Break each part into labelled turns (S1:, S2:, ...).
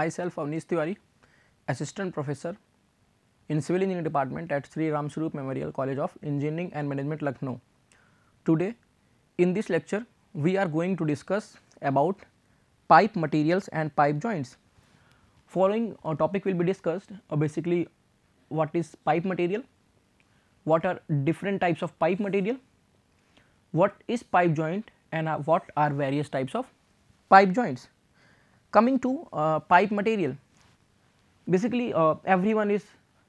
S1: Myself Avnish Tiwari, Assistant Professor in Civil Engineering Department at Sri Ram Memorial College of Engineering and Management Lucknow. Today in this lecture we are going to discuss about pipe materials and pipe joints. Following a topic will be discussed uh, basically what is pipe material, what are different types of pipe material, what is pipe joint and uh, what are various types of pipe joints. Coming to uh, pipe material, basically uh, everyone is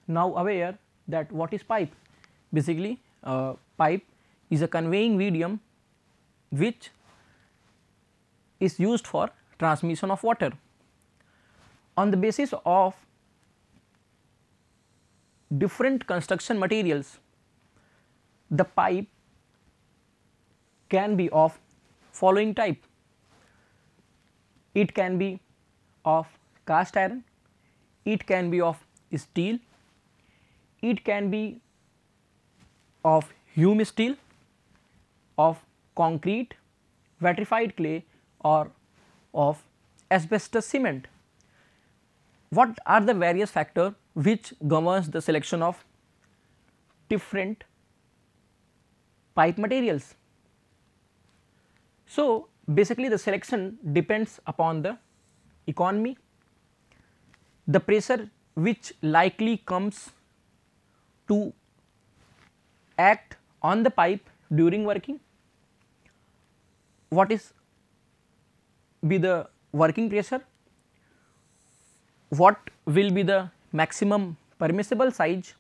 S1: now aware that what is pipe. Basically uh, pipe is a conveying medium which is used for transmission of water. On the basis of different construction materials, the pipe can be of following type it can be of cast iron, it can be of steel, it can be of hume steel, of concrete, vitrified clay or of asbestos cement. What are the various factors which governs the selection of different pipe materials? So, basically the selection depends upon the economy, the pressure which likely comes to act on the pipe during working, what is be the working pressure, what will be the maximum permissible size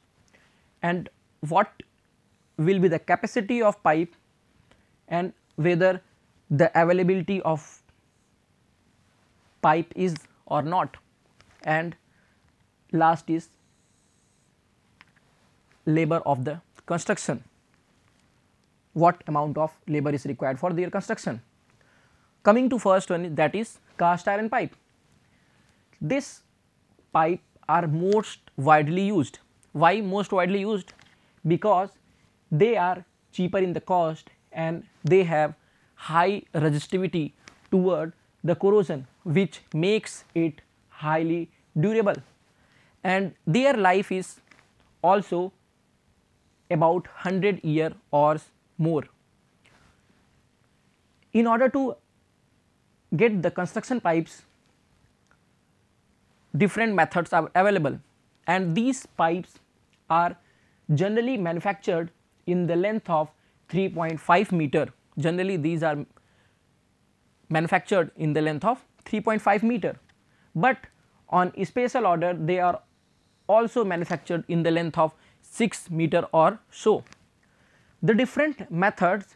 S1: and what will be the capacity of pipe and whether the availability of pipe is or not and last is labor of the construction what amount of labor is required for their construction. Coming to first one that is cast iron pipe. This pipe are most widely used. Why most widely used? Because they are cheaper in the cost and they have high resistivity toward the corrosion which makes it highly durable. And their life is also about 100 year or more. In order to get the construction pipes different methods are available. And these pipes are generally manufactured in the length of 3.5 meter generally these are manufactured in the length of 3.5 meter, but on special order they are also manufactured in the length of 6 meter or so. The different methods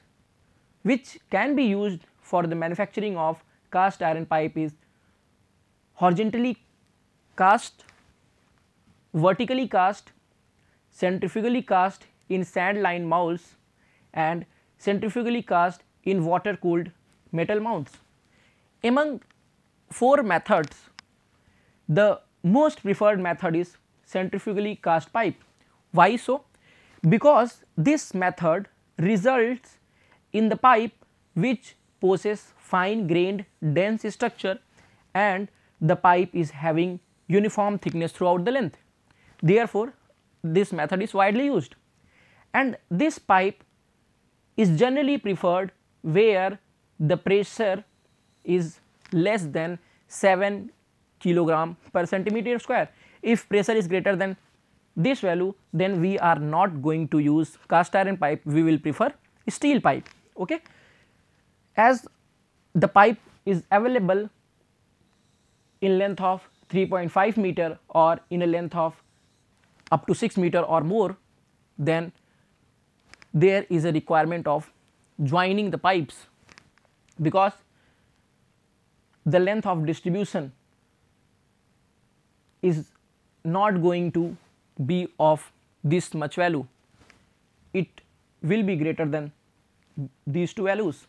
S1: which can be used for the manufacturing of cast iron pipe is horizontally cast, vertically cast, centrifugally cast in sand line molds and centrifugally cast in water cooled metal mounts. Among four methods, the most preferred method is centrifugally cast pipe. Why so? Because this method results in the pipe which possesses fine grained dense structure and the pipe is having uniform thickness throughout the length. Therefore, this method is widely used and this pipe is generally preferred where the pressure is less than 7 kilogram per centimeter square. If pressure is greater than this value then we are not going to use cast iron pipe we will prefer steel pipe okay. As the pipe is available in length of 3.5 meter or in a length of up to 6 meter or more then there is a requirement of joining the pipes because the length of distribution is not going to be of this much value, it will be greater than these two values.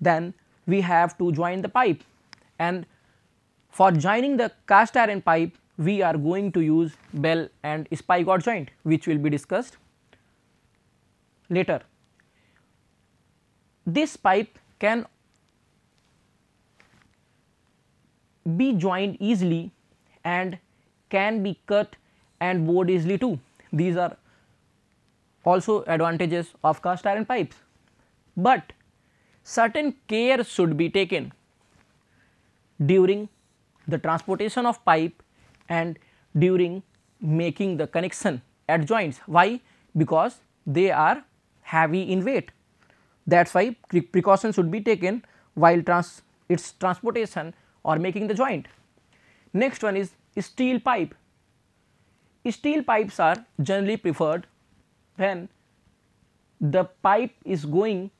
S1: Then we have to join the pipe. And for joining the cast iron pipe we are going to use bell and spigot joint which will be discussed later. This pipe can be joined easily and can be cut and bored easily too. These are also advantages of cast iron pipes, but certain care should be taken during the transportation of pipe and during making the connection at joints. Why? Because they are heavy in weight. That is why precautions should be taken while trans its transportation or making the joint. Next one is steel pipe. Steel pipes are generally preferred when the pipe is going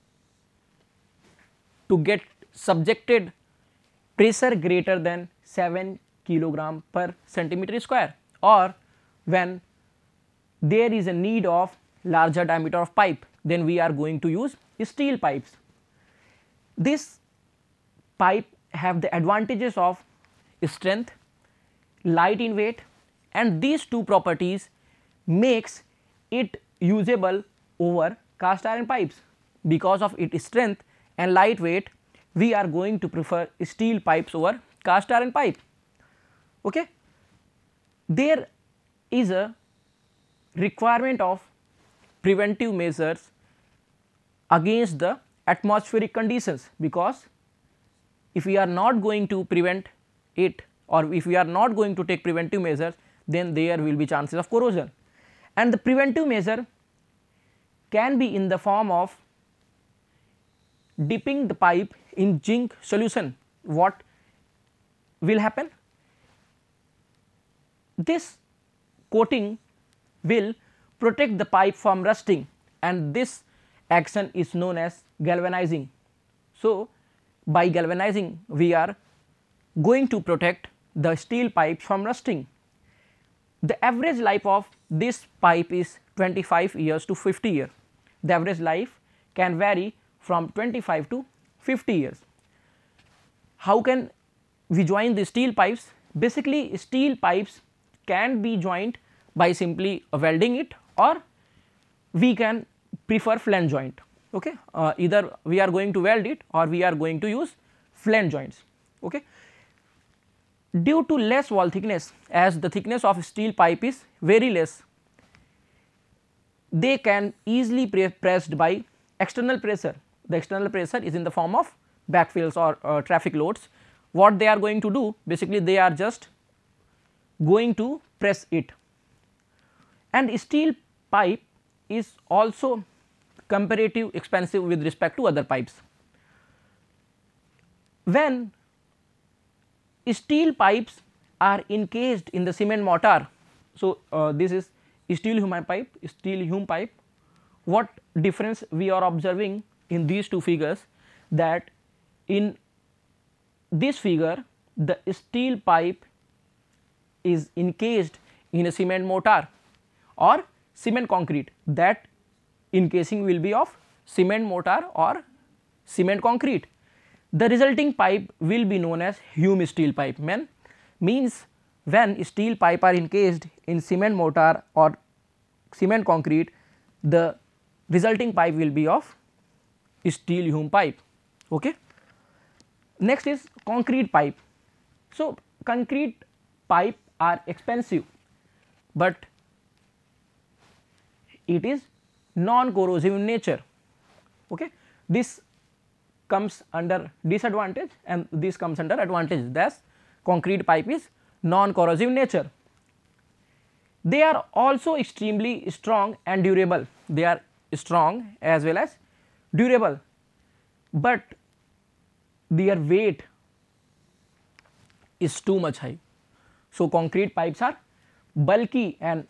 S1: to get subjected pressure greater than 7 kilogram per centimeter square or when there is a need of larger diameter of pipe then we are going to use steel pipes. This pipe have the advantages of strength, light in weight and these two properties makes it usable over cast iron pipes. Because of its strength and light weight we are going to prefer steel pipes over cast iron pipe. Okay. There is a requirement of preventive measures against the atmospheric conditions because if we are not going to prevent it or if we are not going to take preventive measures then there will be chances of corrosion. And the preventive measure can be in the form of dipping the pipe in zinc solution. What will happen? This coating will protect the pipe from rusting and this action is known as galvanizing. So, by galvanizing we are going to protect the steel pipe from rusting. The average life of this pipe is 25 years to 50 years. The average life can vary from 25 to 50 years. How can we join the steel pipes? Basically steel pipes can be joined by simply welding it or we can prefer flange joint okay? Uh, either we are going to weld it or we are going to use flange joints okay? Due to less wall thickness as the thickness of steel pipe is very less they can easily pre pressed by external pressure. The external pressure is in the form of backfills or uh, traffic loads. What they are going to do basically they are just going to press it. And steel pipe is also comparative expensive with respect to other pipes. When steel pipes are encased in the cement mortar, so uh, this is steel hume pipe, steel hume pipe, what difference we are observing in these two figures that in this figure the steel pipe is encased in a cement mortar or cement concrete that encasing will be of cement mortar or cement concrete. The resulting pipe will be known as hume steel pipe Man, means when steel pipe are encased in cement mortar or cement concrete the resulting pipe will be of steel hume pipe. Okay. Next is concrete pipe. So, concrete pipe are expensive, but it is non-corrosive in nature. Okay. This comes under disadvantage and this comes under advantage thus concrete pipe is non-corrosive nature. They are also extremely strong and durable, they are strong as well as durable, but their weight is too much high. So, concrete pipes are bulky and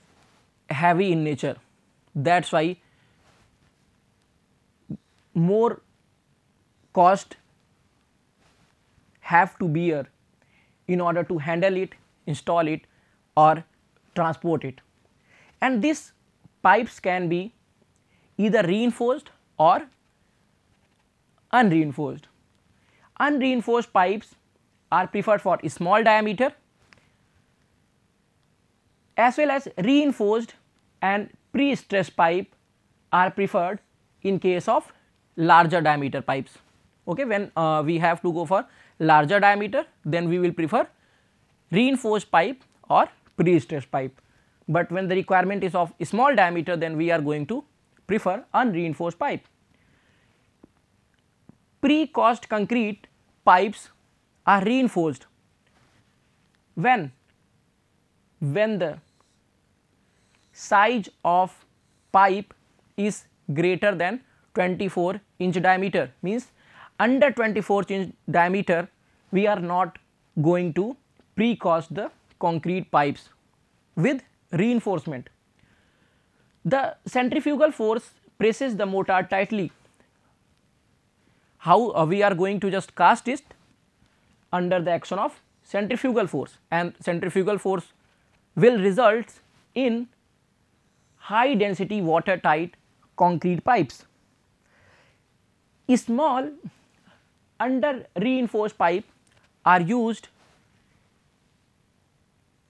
S1: heavy in nature that is why more cost have to bear in order to handle it, install it or transport it. And these pipes can be either reinforced or unreinforced. Unreinforced pipes are preferred for small diameter as well as reinforced and pre-stressed pipe are preferred in case of larger diameter pipes. okay when uh, we have to go for larger diameter then we will prefer reinforced pipe or pre-stressed pipe but when the requirement is of small diameter then we are going to prefer unreinforced pipe. Pre-cast concrete pipes are reinforced when when the size of pipe is greater than 24 inch diameter means under 24 inch diameter we are not going to pre-cast the concrete pipes with reinforcement. The centrifugal force presses the mortar tightly. How uh, we are going to just cast it under the action of centrifugal force and centrifugal force will result in high density watertight concrete pipes. Small under reinforced pipe are used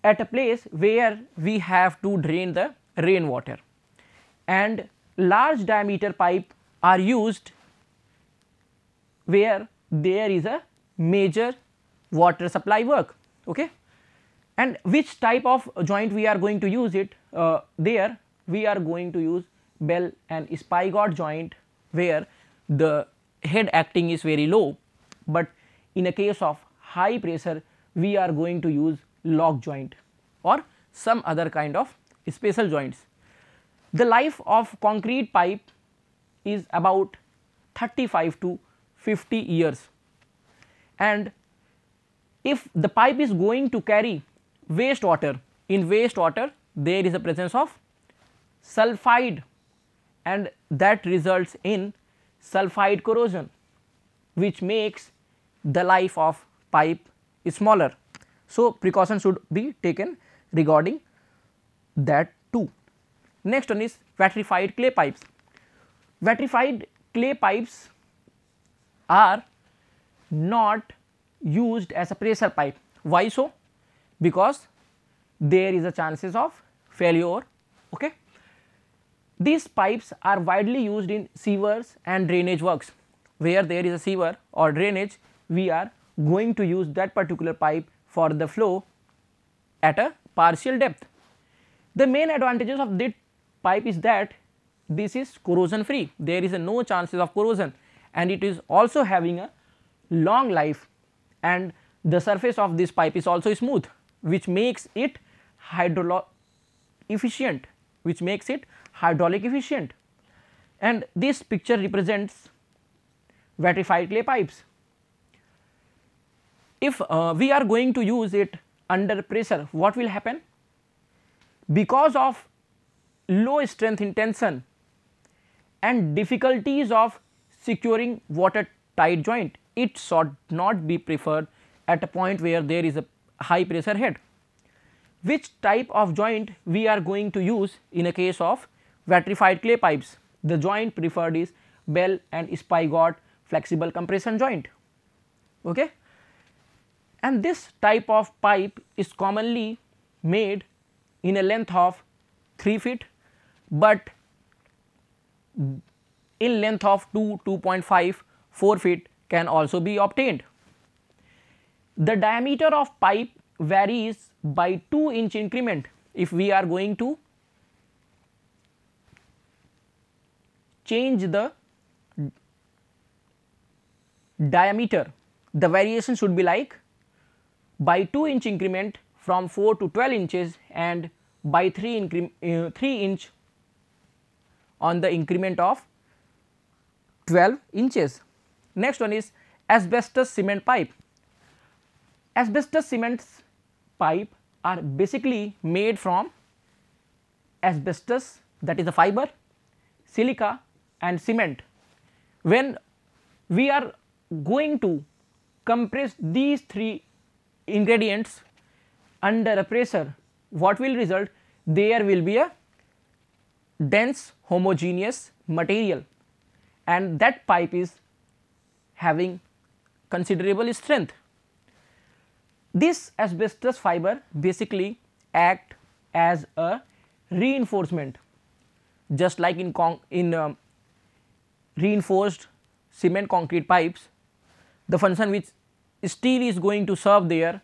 S1: at a place where we have to drain the rainwater and large diameter pipe are used where there is a major water supply work okay and which type of joint we are going to use it uh, there we are going to use bell and spigot joint where the head acting is very low but in a case of high pressure we are going to use lock joint or some other kind of special joints. The life of concrete pipe is about 35 to 50 years and if the pipe is going to carry wastewater, in wastewater there is a presence of sulphide and that results in sulphide corrosion which makes the life of pipe smaller. So, precaution should be taken regarding that too. Next one is vitrified clay pipes. Vitrified clay pipes are not used as a pressure pipe. Why so? Because there is a chances of failure. Okay. These pipes are widely used in sewers and drainage works where there is a sewer or drainage we are going to use that particular pipe for the flow at a partial depth. The main advantages of this pipe is that this is corrosion free, there is no chances of corrosion and it is also having a long life and the surface of this pipe is also smooth which makes it hydraulic efficient which makes it hydraulic efficient and this picture represents vitrified clay pipes. If uh, we are going to use it under pressure what will happen? Because of low strength in tension and difficulties of securing watertight joint, it should not be preferred at a point where there is a high pressure head. Which type of joint we are going to use in a case of vitrified clay pipes? The joint preferred is bell and spigot flexible compression joint. Okay? and this type of pipe is commonly made in a length of 3 feet, but in length of 2, 2.5, 4 feet can also be obtained. The diameter of pipe varies by 2 inch increment if we are going to change the diameter the variation should be like by 2 inch increment from 4 to 12 inches and by 3, uh, 3 inch on the increment of 12 inches. Next one is asbestos cement pipe. Asbestos cement pipe are basically made from asbestos that is a fiber, silica and cement. When we are going to compress these three ingredients under a pressure what will result there will be a dense homogeneous material and that pipe is having considerable strength. This asbestos fiber basically act as a reinforcement just like in, in um, reinforced cement concrete pipes the function which steel is going to serve there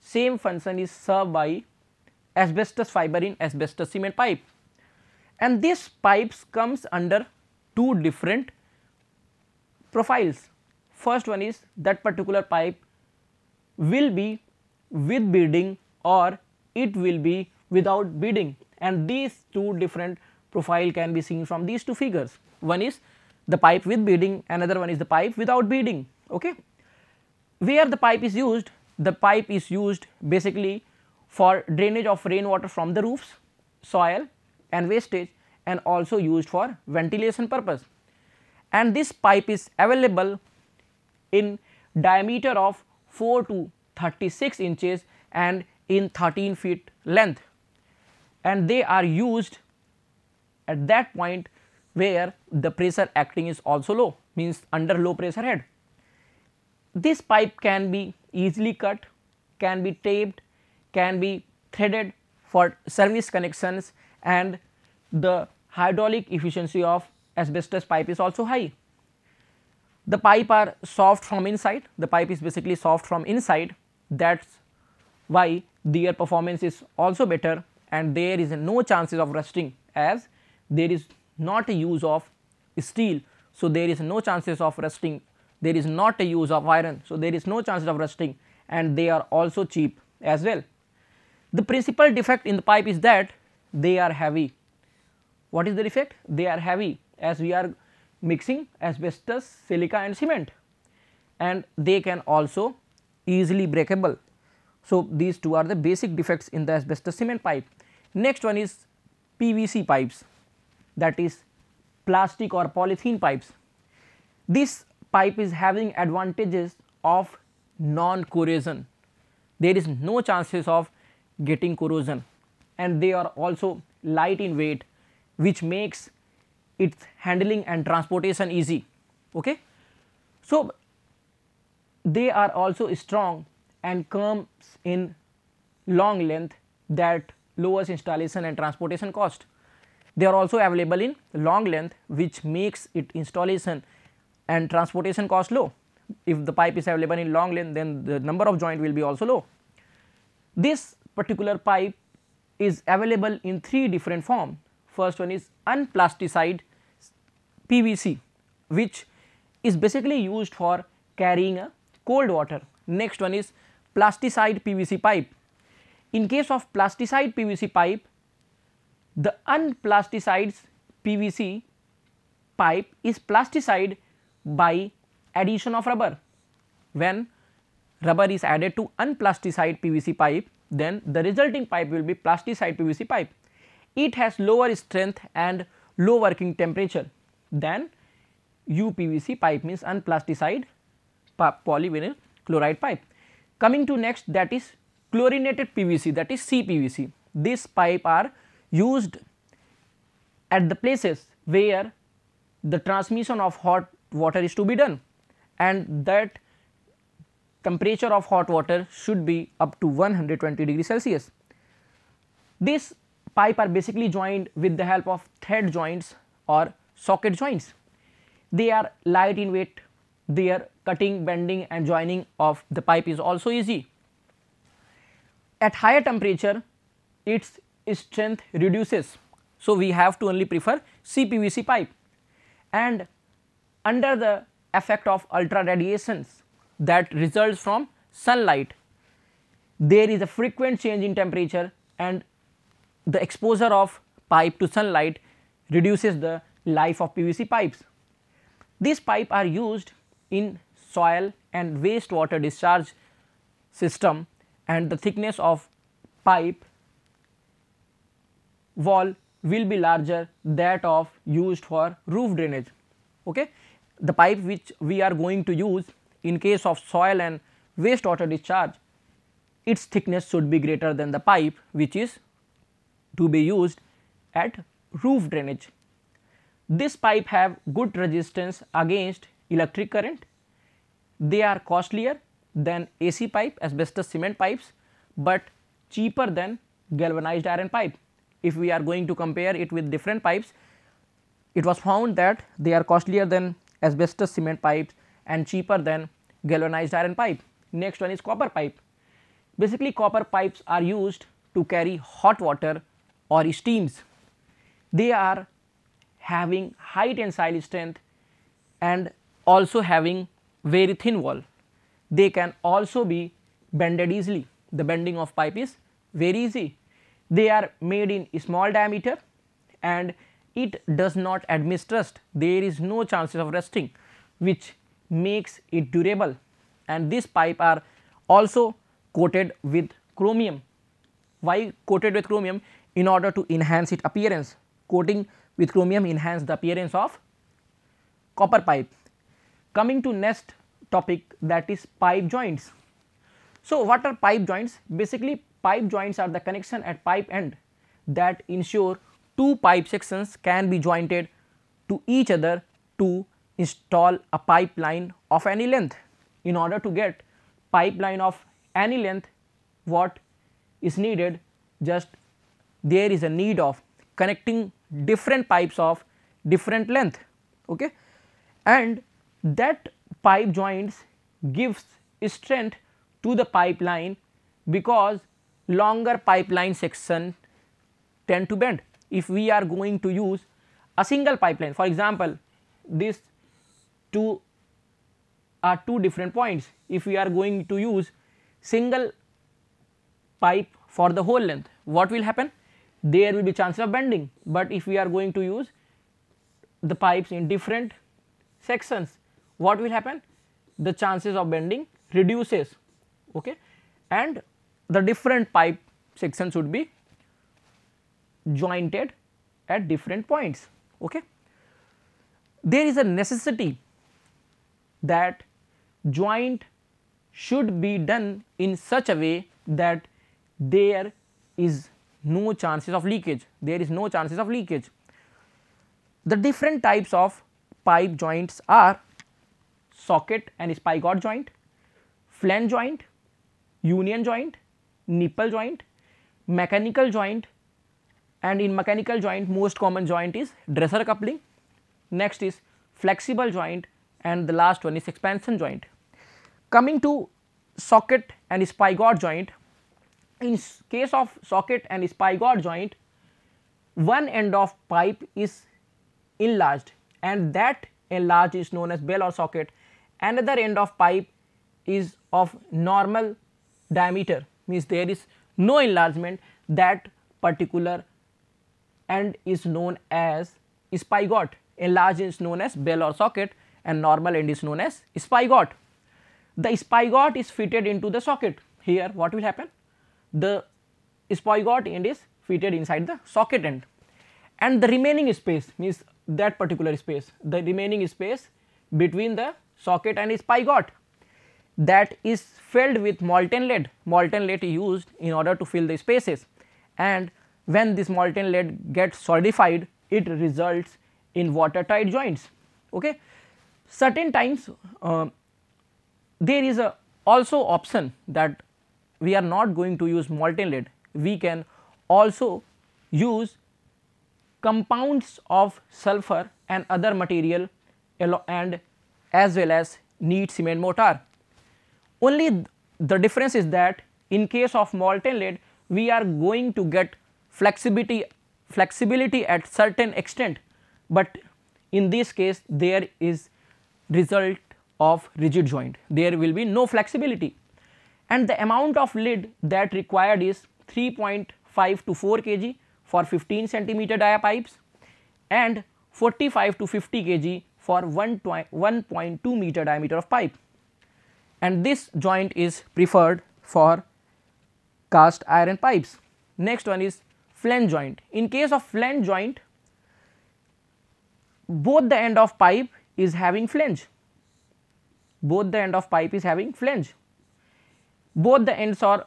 S1: same function is served by asbestos fiber in asbestos cement pipe and this pipes comes under two different profiles. First one is that particular pipe will be with beading or it will be without beading and these two different profile can be seen from these two figures. One is the pipe with beading, another one is the pipe without beading. Okay. Where the pipe is used? The pipe is used basically for drainage of rainwater from the roofs, soil and wastage and also used for ventilation purpose. And this pipe is available in diameter of 4 to 36 inches and in 13 feet length and they are used at that point where the pressure acting is also low means under low pressure head. This pipe can be easily cut, can be taped, can be threaded for service connections and the hydraulic efficiency of asbestos pipe is also high. The pipe are soft from inside, the pipe is basically soft from inside that is why their performance is also better and there is no chances of rusting as there is not a use of steel. So, there is no chances of rusting, there is not a use of iron. So, there is no chances of rusting and they are also cheap as well. The principal defect in the pipe is that they are heavy. What is the defect? They are heavy as we are mixing asbestos, silica and cement and they can also easily breakable. So, these two are the basic defects in the asbestos cement pipe. Next one is PVC pipes that is plastic or polythene pipes. This pipe is having advantages of non corrosion. There is no chances of getting corrosion and they are also light in weight which makes its handling and transportation easy. Okay. So, they are also strong and comes in long length that lowers installation and transportation cost. They are also available in long length which makes it installation and transportation cost low. If the pipe is available in long length then the number of joint will be also low. This particular pipe is available in three different form. First one is unplasticized PVC which is basically used for carrying a cold water. Next one is plasticized PVC pipe in case of plasticized PVC pipe, the unplasticized PVC pipe is plasticized by addition of rubber. When rubber is added to unplasticized PVC pipe, then the resulting pipe will be plasticized PVC pipe. It has lower strength and low working temperature than UPVC pipe means unplasticized polyvinyl chloride pipe. Coming to next that is chlorinated PVC that is CPVC. These pipe are used at the places where the transmission of hot water is to be done and that temperature of hot water should be up to 120 degree Celsius. These pipe are basically joined with the help of thread joints or socket joints. They are light in weight, their cutting, bending and joining of the pipe is also easy at higher temperature its strength reduces. So, we have to only prefer CPVC pipe and under the effect of ultra radiations that results from sunlight there is a frequent change in temperature and the exposure of pipe to sunlight reduces the life of PVC pipes. These pipe are used in soil and wastewater discharge system and the thickness of pipe wall will be larger that of used for roof drainage. Okay. The pipe which we are going to use in case of soil and wastewater discharge, its thickness should be greater than the pipe which is to be used at roof drainage. This pipe have good resistance against electric current. They are costlier than AC pipe asbestos cement pipes, but cheaper than galvanized iron pipe. If we are going to compare it with different pipes, it was found that they are costlier than asbestos cement pipes and cheaper than galvanized iron pipe. Next one is copper pipe. Basically copper pipes are used to carry hot water or steams. They are having high tensile strength and also having very thin wall. They can also be bended easily. The bending of pipe is very easy. They are made in small diameter and it does not admit rust. There is no chances of rusting which makes it durable and this pipe are also coated with chromium. Why coated with chromium? In order to enhance its appearance. Coating with chromium enhance the appearance of copper pipe. Coming to next topic that is pipe joints. So, what are pipe joints? Basically pipe joints are the connection at pipe end that ensure two pipe sections can be jointed to each other to install a pipeline of any length. In order to get pipeline of any length what is needed just there is a need of connecting different pipes of different length okay and that pipe joints gives strength to the pipeline because longer pipeline section tend to bend. If we are going to use a single pipeline for example, this two are two different points. If we are going to use single pipe for the whole length, what will happen? There will be chance of bending, but if we are going to use the pipes in different sections, what will happen? The chances of bending reduces okay and the different pipe sections should be jointed at different points okay? There is a necessity that joint should be done in such a way that there is no chances of leakage there is no chances of leakage. The different types of pipe joints are socket and spigot joint flange joint union joint nipple joint mechanical joint and in mechanical joint most common joint is dresser coupling. Next is flexible joint and the last one is expansion joint. Coming to socket and spigot joint, in case of socket and spigot joint, one end of pipe is enlarged and that enlarged is known as bell or socket, another end of pipe is of normal diameter means there is no enlargement. That particular end is known as spigot enlarged is known as bell or socket and normal end is known as spigot. The spigot is fitted into the socket. Here what will happen? The spigot end is fitted inside the socket end. And the remaining space means that particular space the remaining space between the socket and spigot that is filled with molten lead. Molten lead used in order to fill the spaces. And when this molten lead gets solidified it results in watertight joints. Okay? Certain times uh, there is a also option that we are not going to use molten lead. We can also use compounds of sulfur and other material and as well as neat cement mortar. Only the difference is that in case of molten lead we are going to get flexibility flexibility at certain extent, but in this case there is result of rigid joint. There will be no flexibility. And the amount of lead that required is 3.5 to 4 kg for 15 centimeter dia pipes and 45 to 50 kg for 1.2 meter diameter of pipe and this joint is preferred for cast iron pipes. Next one is flange joint. In case of flange joint, both the end of pipe is having flange, both the end of pipe is having flange. Both the ends are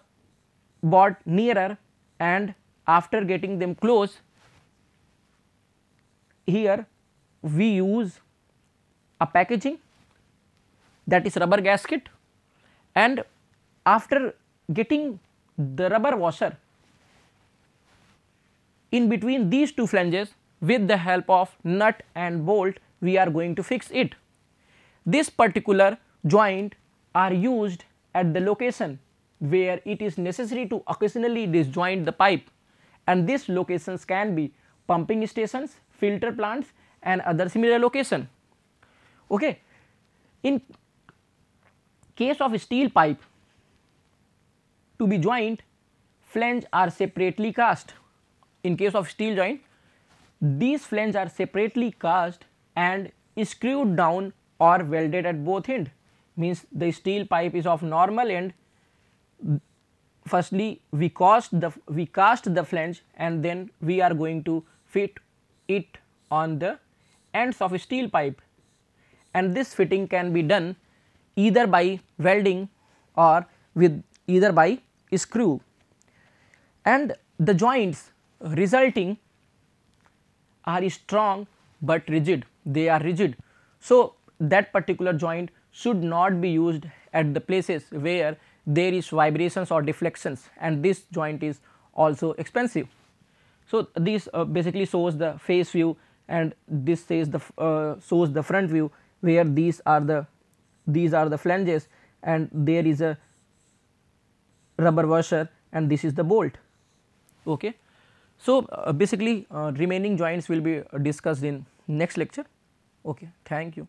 S1: brought nearer and after getting them close, here we use a packaging that is rubber gasket and after getting the rubber washer in between these two flanges with the help of nut and bolt we are going to fix it. This particular joint are used at the location where it is necessary to occasionally disjoint the pipe and these locations can be pumping stations, filter plants and other similar location. Okay. In case of steel pipe to be joined flange are separately cast. In case of steel joint these flanges are separately cast and screwed down or welded at both end. Means the steel pipe is of normal end. Firstly we cast the we cast the flange and then we are going to fit it on the ends of a steel pipe. And this fitting can be done either by welding or with either by screw and the joints resulting are strong but rigid they are rigid. So, that particular joint should not be used at the places where there is vibrations or deflections and this joint is also expensive. So, this uh, basically shows the face view and this says the uh, shows the front view where these are the these are the flanges and there is a rubber washer and this is the bolt. Okay. So, uh, basically uh, remaining joints will be discussed in next lecture. Okay. Thank you.